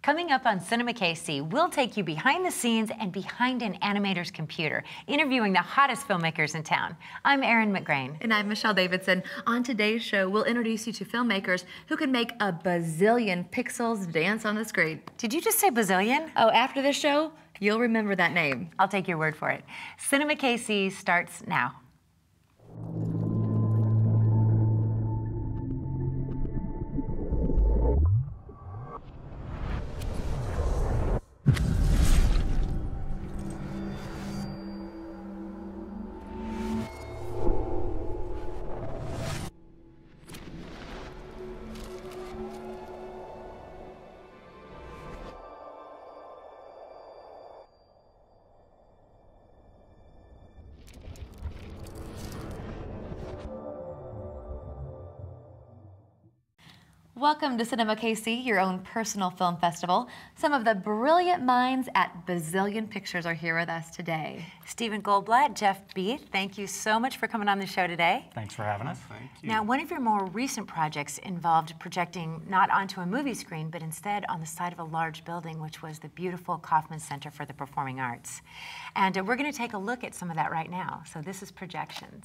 Coming up on Cinema KC, we'll take you behind the scenes and behind an animator's computer, interviewing the hottest filmmakers in town. I'm Erin McGrane. And I'm Michelle Davidson. On today's show, we'll introduce you to filmmakers who can make a bazillion pixels dance on the screen. Did you just say bazillion? Oh, after the show, you'll remember that name. I'll take your word for it. Cinema KC starts now. Welcome to Cinema KC, your own personal film festival. Some of the brilliant minds at Bazillion Pictures are here with us today. Stephen Goldblatt, Jeff Beith, thank you so much for coming on the show today. Thanks for having us. Thank you. Now, one of your more recent projects involved projecting not onto a movie screen, but instead on the side of a large building, which was the beautiful Kauffman Center for the Performing Arts. And uh, we're going to take a look at some of that right now. So this is projections.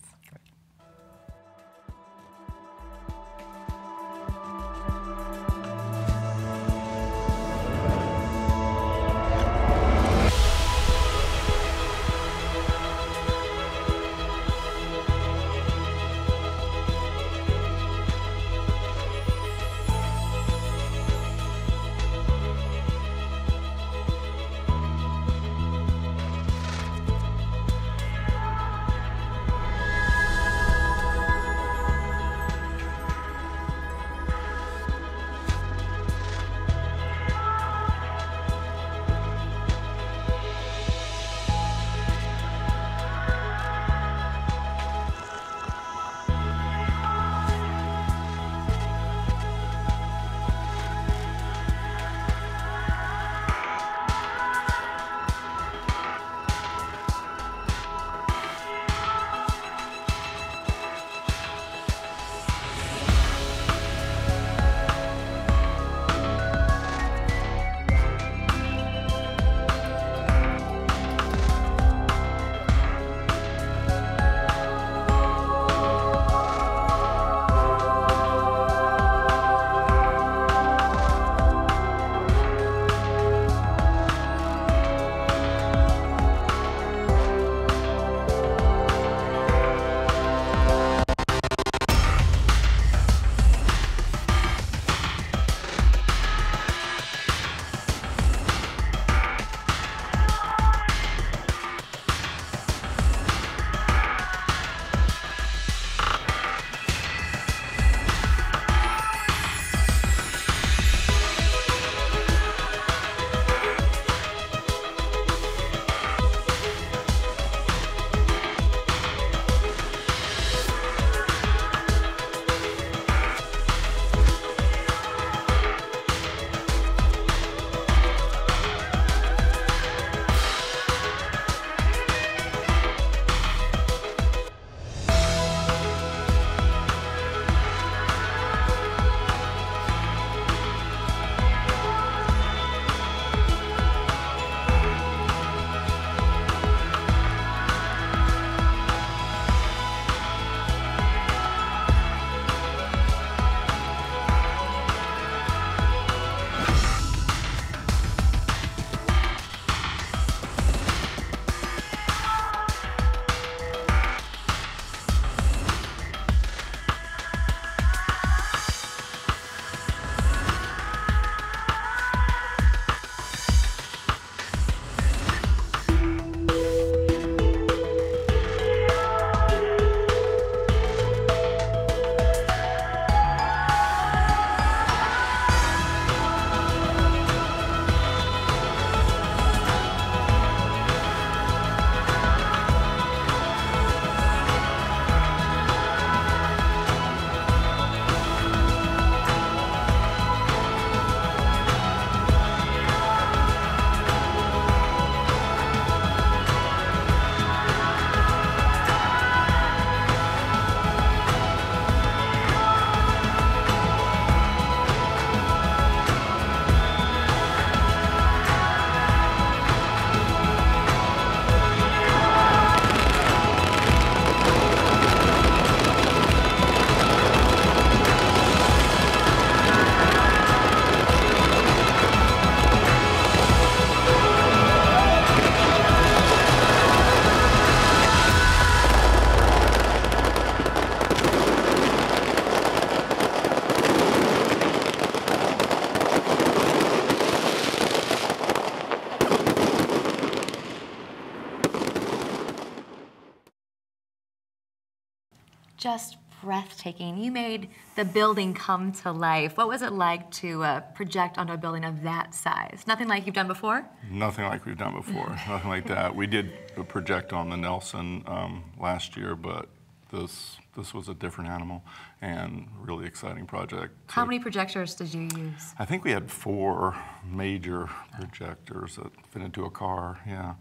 Just breathtaking. You made the building come to life. What was it like to uh, project onto a building of that size? Nothing like you've done before? Nothing like we've done before. Nothing like that. We did project on the Nelson um, last year, but this this was a different animal and really exciting project. How many projectors did you use? I think we had four major projectors that fit into a car. Yeah,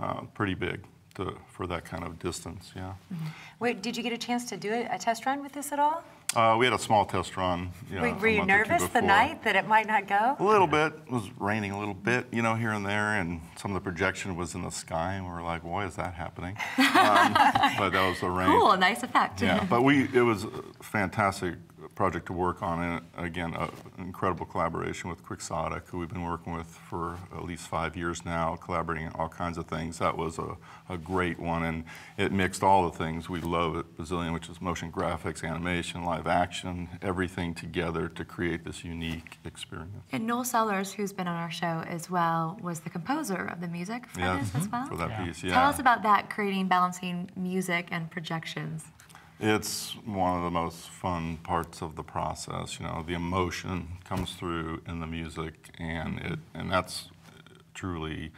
uh, pretty big to, for that kind of distance. Yeah. Wait, did you get a chance to do a, test run with this at all? Uh, we had a small test run. You know, were were you month or two nervous the night that it might not go? A little bit. It was raining a little bit, you know, here and there, and some of the projection was in the sky, and we were like, "Why is that happening?" Um, but that was the rain. Cool, nice effect. Yeah, but we it was a fantastic project to work on, and again, an incredible collaboration with Quixotic, who we've been working with for at least five years now, collaborating on all kinds of things. That was a, a great one, and it mixed all the things we love at Bazillion, which is motion graphics, animation, live action, everything together to create this unique experience. And Noel Sellers, who's been on our show as well, was the composer of the music for Yeah, this as mm-hmm. well. for that Yeah. piece. Yeah. Tell us about that, creating, balancing music and projections. It's one of the most fun parts of the process. You know, the emotion comes through in the music, and it and that's truly,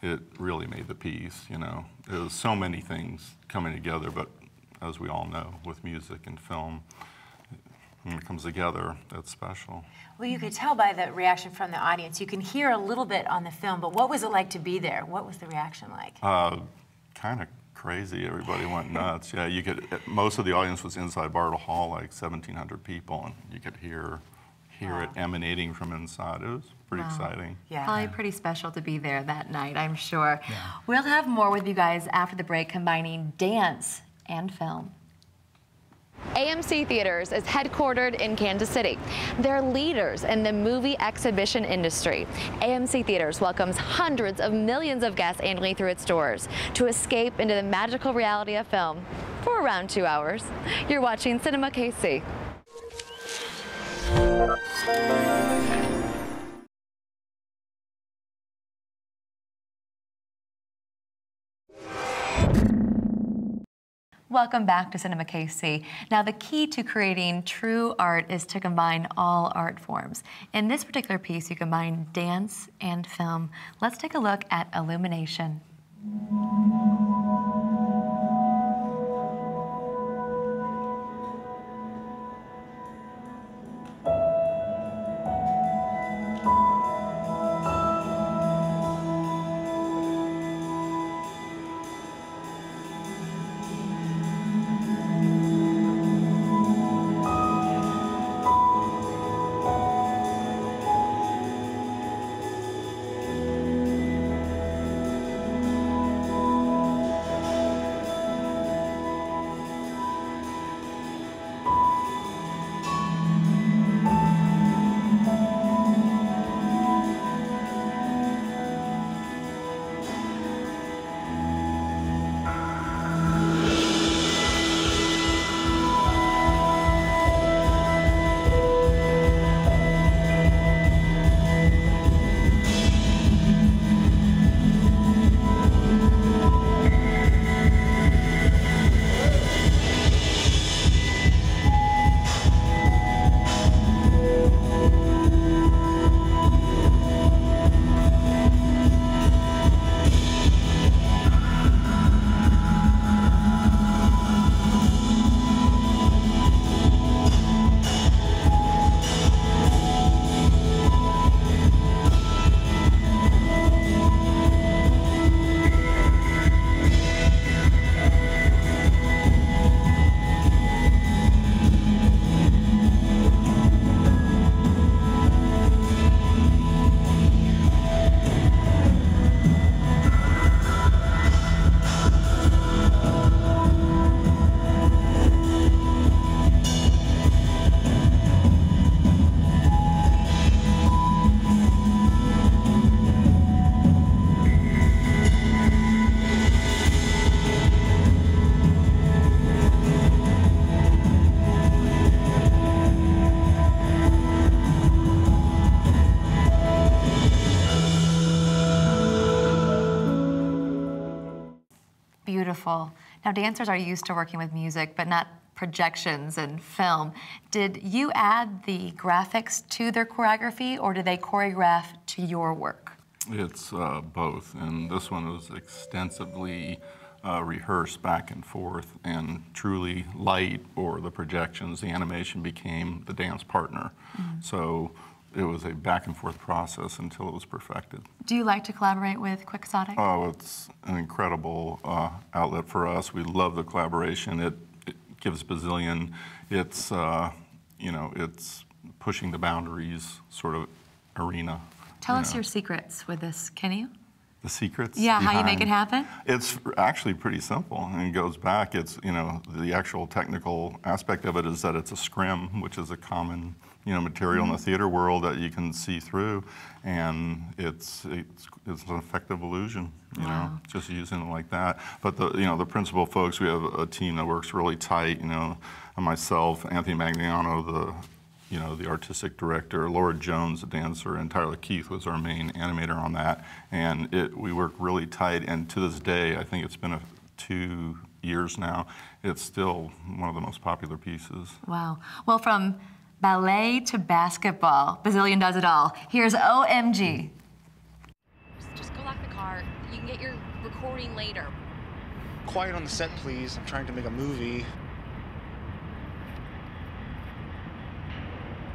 it really made the piece. You know, there was so many things coming together, but as we all know, with music and film, when it comes together, it's special. Well, you could tell by the reaction from the audience. You can hear a little bit on the film, but what was it like to be there? What was the reaction like? Uh, kind of crazy. Everybody went nuts. Yeah, you could. Most of the audience was inside Bartle Hall, like 1,700 people, and you could hear hear it emanating from inside. It was pretty exciting. Yeah. Probably pretty special to be there that night, I'm sure. Yeah. We'll have more with you guys after the break, combining dance and film. AMC Theaters is headquartered in Kansas City. They're leaders in the movie exhibition industry. AMC Theaters welcomes hundreds of millions of guests annually through its doors to escape into the magical reality of film for around two hours. You're watching Cinema KC. Welcome back to Cinema KC. Now, the key to creating true art is to combine all art forms. In this particular piece, you combine dance and film. Let's take a look at illumination. Beautiful. Now, dancers are used to working with music, but not projections and film. Did you add the graphics to their choreography or did they choreograph to your work? It's uh, both, and this one was extensively uh, rehearsed back and forth, and truly light or the projections, the animation became the dance partner. So it was a back and forth process until it was perfected. Do you like to collaborate with Quixotic? Oh, it's an incredible uh, outlet for us. We love the collaboration. It, it gives Bazillion, it's, uh, you know, it's pushing the boundaries sort of arena. Tell you us know. your secrets with this, can you? The secrets? Yeah, how you make it happen? It's actually pretty simple, and it goes back. It's you know the actual technical aspect of it is that it's a scrim, which is a common you know material in the mm-hmm. theater world that you can see through, and it's it's, it's an effective illusion. You know, just using it like that. But the you know the principal folks, we have a team that works really tight. You know, myself, Anthony Magliano, the you know, the artistic director, Laura Jones, the dancer, and Tyler Keith was our main animator on that. And it, we worked really tight. And to this day, I think it's been a, two years now. It's still one of the most popular pieces. Wow. Well, from ballet to basketball, Bazillion does it all. Here's OMG. Just go lock the car. You can get your recording later. Quiet on the set, please. I'm trying to make a movie.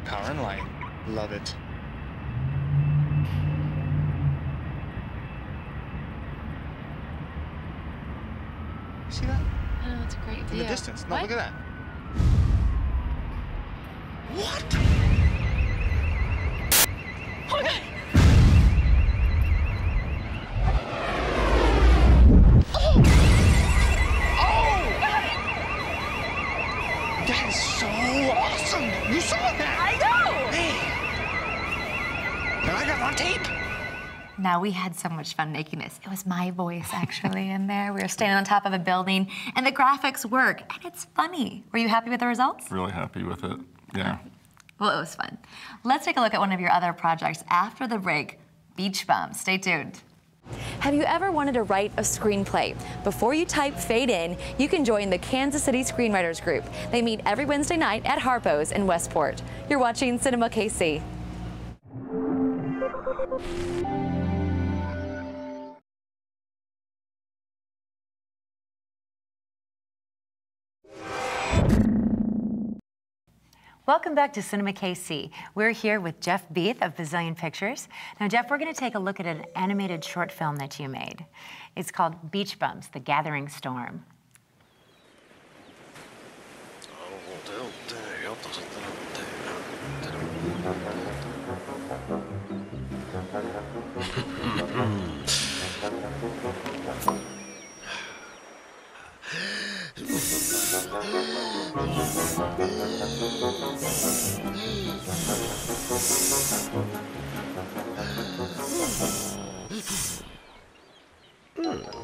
Power and light. Love it. You see that? Oh, that's a great view. In the distance. No, What? look at that. What? Oh! That is so awesome! You saw that! I know! Man! And I got it on tape! Now, we had so much fun making this. It was my voice actually in there. We were standing on top of a building, and the graphics work, and it's funny. Were you happy with the results? Really happy with it. Yeah. Well, it was fun. Let's take a look at one of your other projects after the break Beach Bum. Stay tuned. Have you ever wanted to write a screenplay? Before you type fade in, you can join the Kansas City Screenwriters Group. They meet every Wednesday night at Harpo's in Westport. You're watching Cinema KC. Welcome back to Cinema KC. We're here with Jeff Beith of Bazillion Pictures. Now, Jeff, we're going to take a look at an animated short film that you made. It's called Beach Bums The Gathering Storm.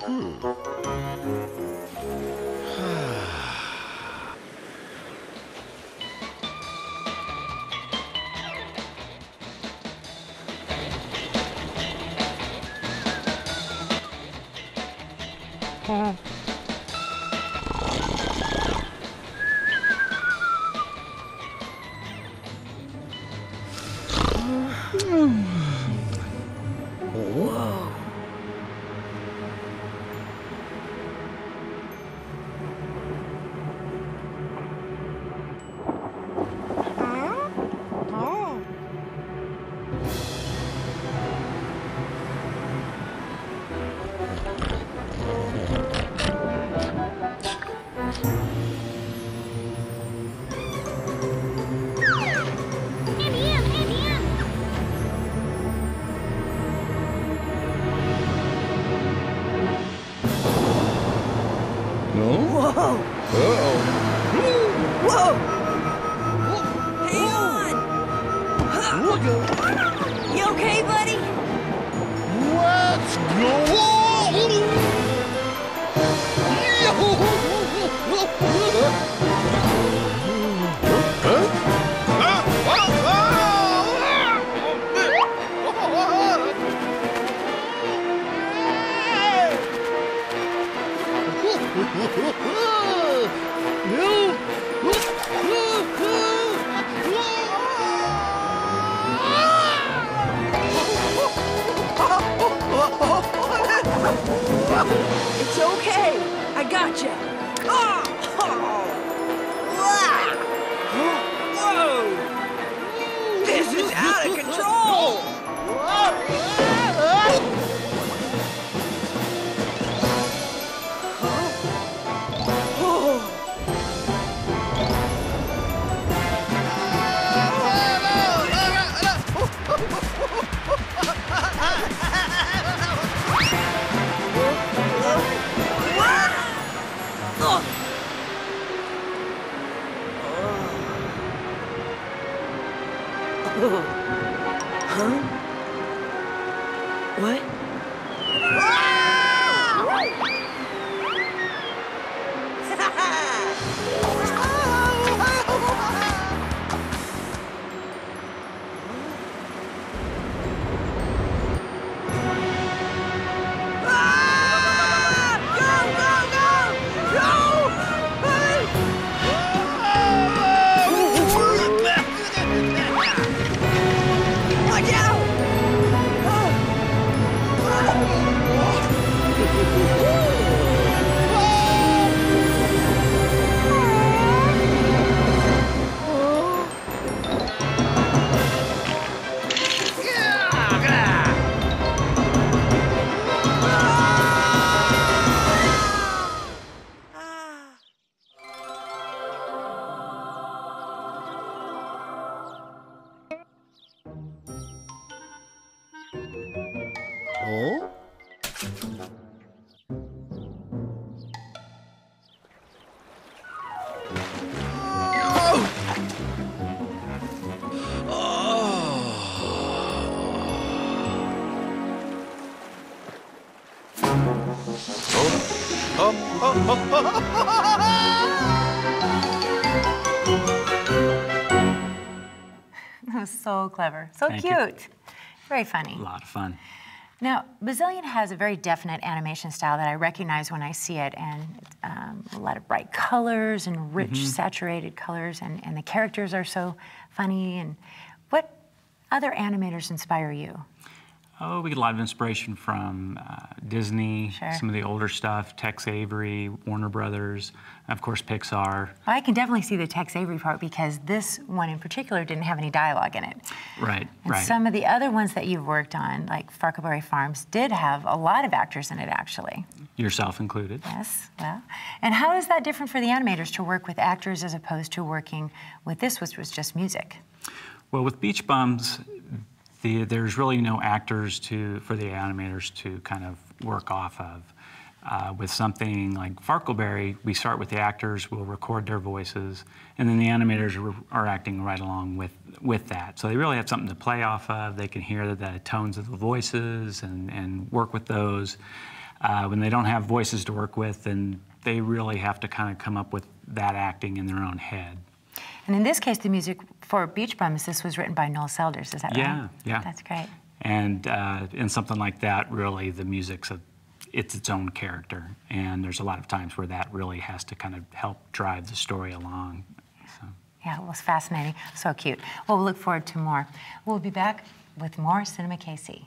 うん。Clever. So Thank you. cute. Very funny. A lot of fun. Now, Bazillion has a very definite animation style that I recognize when I see it, and um, a lot of bright colors and rich, Mm-hmm. saturated colors, and, and the characters are so funny. And what other animators inspire you? Oh, we get a lot of inspiration from uh, Disney, Sure. some of the older stuff, Tex Avery, Warner Brothers, of course Pixar. I can definitely see the Tex Avery part because this one in particular didn't have any dialogue in it. Right, And right. some of the other ones that you've worked on, like Farkleberry Farms, did have a lot of actors in it, actually. Yourself included. Yes, well. And how is that different for the animators to work with actors as opposed to working with this, which was just music? Well, with Beach Bums, the, there's really no actors to for the animators to kind of work off of. Uh, with something like Farkleberry, we start with the actors, we'll record their voices, and then the animators are, are acting right along with, with that. So they really have something to play off of. They can hear the tones of the voices and, and work with those. Uh, when they don't have voices to work with, then they really have to kind of come up with that acting in their own head. And in this case, the music for Beach Bums, this was written by Noel Selders, is that right? Yeah, yeah. That's great. And uh, in something like that, really, the music's a, it's its own character, and there's a lot of times where that really has to kind of help drive the story along. So. Yeah, it was fascinating. So cute. Well, we'll look forward to more. We'll be back with more Cinema KC.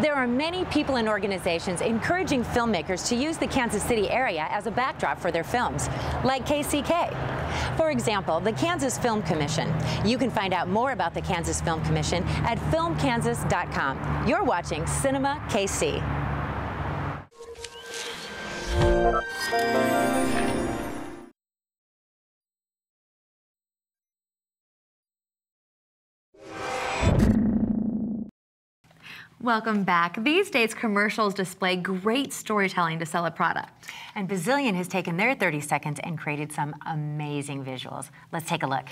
There are many people and organizations encouraging filmmakers to use the Kansas City area as a backdrop for their films, like KCK. For example, the Kansas Film Commission. You can find out more about the Kansas Film Commission at filmkansas.com. You're watching Cinema KC. Welcome back. These days, commercials display great storytelling to sell a product. And Bazillion has taken their 30 seconds and created some amazing visuals. Let's take a look.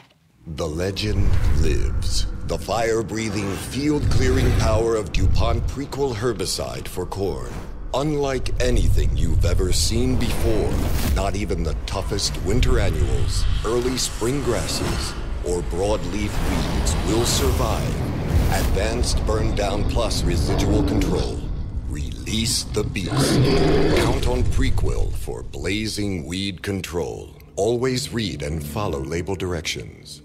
The legend lives. The fire breathing, field clearing power of DuPont prequel herbicide for corn. Unlike anything you've ever seen before, not even the toughest winter annuals, early spring grasses, or broadleaf weeds will survive. Advanced Burn Down Plus residual control. Release the beast. Count on Prequel for blazing weed control. Always read and follow label directions.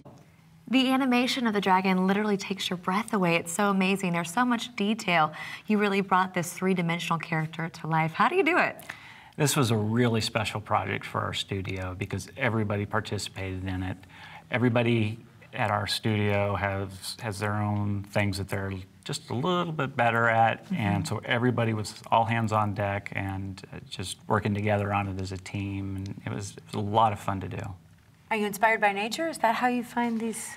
The animation of the dragon literally takes your breath away. It's so amazing. There's so much detail. You really brought this three-dimensional character to life. How do you do it? This was a really special project for our studio because everybody participated in it. Everybody at our studio has has their own things that they're just a little bit better at, and so everybody was all hands on deck and uh, just working together on it as a team, and it was, it was a lot of fun to do. Are you inspired by nature? Is that how you find these?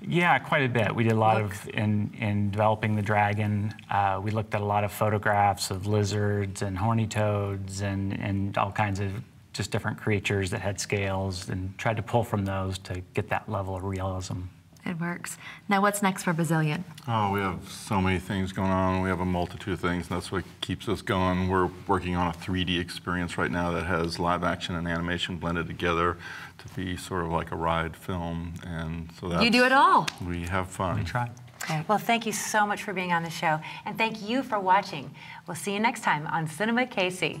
Yeah, quite a bit. We did a lot of in in developing the dragon. Uh, we looked at a lot of photographs of lizards and horny toads and and all kinds of just different creatures that had scales, and tried to pull from those to get that level of realism. It works. Now, what's next for Bazillion? Oh, we have so many things going on. We have a multitude of things, and that's what keeps us going. We're working on a 3D experience right now that has live action and animation blended together to be sort of like a ride film, and so that's You do it all. We have fun. We try. Okay. Well, thank you so much for being on the show, and thank you for watching. We'll see you next time on Cinema KC.